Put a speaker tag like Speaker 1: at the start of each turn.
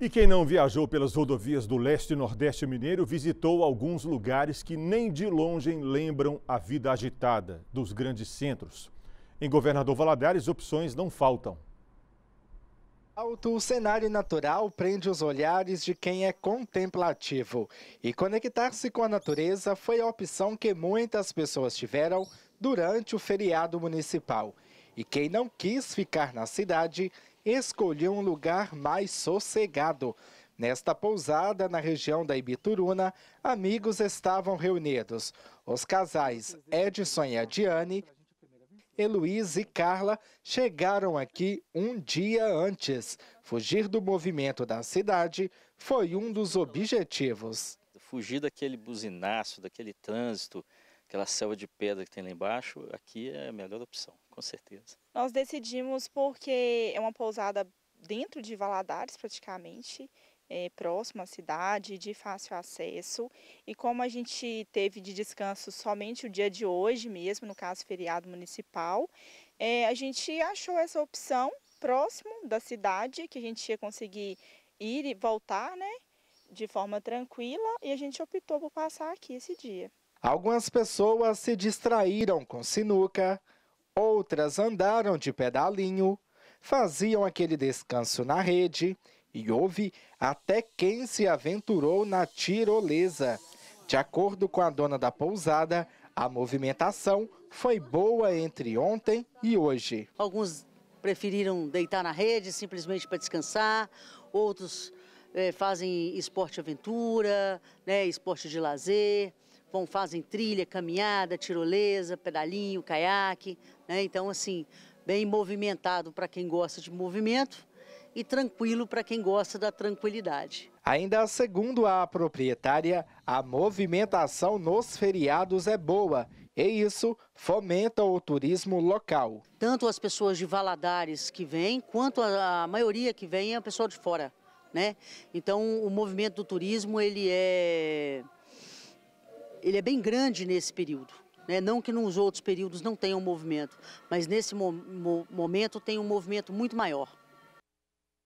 Speaker 1: E quem não viajou pelas rodovias do leste e nordeste mineiro visitou alguns lugares que nem de longe lembram a vida agitada dos grandes centros. Em Governador Valadares, opções não faltam.
Speaker 2: O cenário natural prende os olhares de quem é contemplativo. E conectar-se com a natureza foi a opção que muitas pessoas tiveram durante o feriado municipal. E quem não quis ficar na cidade escolheu um lugar mais sossegado. Nesta pousada, na região da Ibituruna, amigos estavam reunidos. Os casais Edson e Adiane, Heloísa e Carla chegaram aqui um dia antes. Fugir do movimento da cidade foi um dos objetivos.
Speaker 3: Fugir daquele buzinaço, daquele trânsito, aquela selva de pedra que tem lá embaixo, aqui é a melhor opção, com certeza.
Speaker 4: Nós decidimos porque é uma pousada dentro de Valadares praticamente, é, próximo à cidade, de fácil acesso. E como a gente teve de descanso somente o dia de hoje mesmo, no caso feriado municipal, é, a gente achou essa opção próximo da cidade, que a gente ia conseguir ir e voltar, né? De forma tranquila, e a gente optou por passar aqui esse dia.
Speaker 2: Algumas pessoas se distraíram com sinuca, outras andaram de pedalinho, faziam aquele descanso na rede e houve até quem se aventurou na tirolesa. De acordo com a dona da pousada, a movimentação foi boa entre ontem e hoje.
Speaker 5: Alguns preferiram deitar na rede simplesmente para descansar, outros é, fazem esporte aventura, né, esporte de lazer vão, fazem trilha, caminhada, tirolesa, pedalinho, caiaque, né? Então, assim, bem movimentado para quem gosta de movimento e tranquilo para quem gosta da tranquilidade.
Speaker 2: Ainda segundo a proprietária, a movimentação nos feriados é boa e isso fomenta o turismo local.
Speaker 5: Tanto as pessoas de Valadares que vêm, quanto a, maioria que vem é a pessoa de fora, né? Então o movimento do turismo ele é ele é bem grande nesse período. Né? Não que nos outros períodos não tenha um movimento, mas nesse mo momento tem um movimento muito maior.